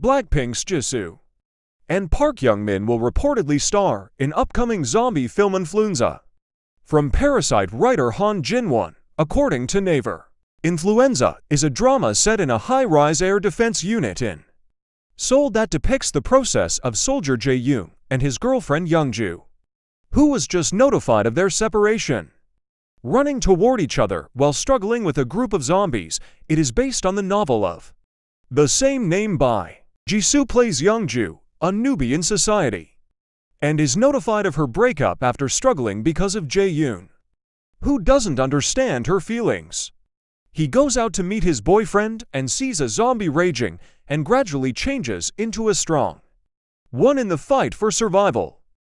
Blackpink's Jisoo. And Park Jung-min will reportedly star in upcoming zombie film Influenza. From Parasite writer Han Jin-won, according to Naver. Influenza is a drama set in a high-rise air defense unit in Seoul that depicts the process of soldier Jae-yoon and his girlfriend Young-ju, who was just notified of their separation. Running toward each other while struggling with a group of zombies, it is based on the novel of the same name by Jisoo plays Young-ju, a newbie in society, and is notified of her breakup after struggling because of Jae-yoon, who doesn't understand her feelings. He goes out to meet his boyfriend and sees a zombie raging and gradually changes into a strong one in the fight for survival.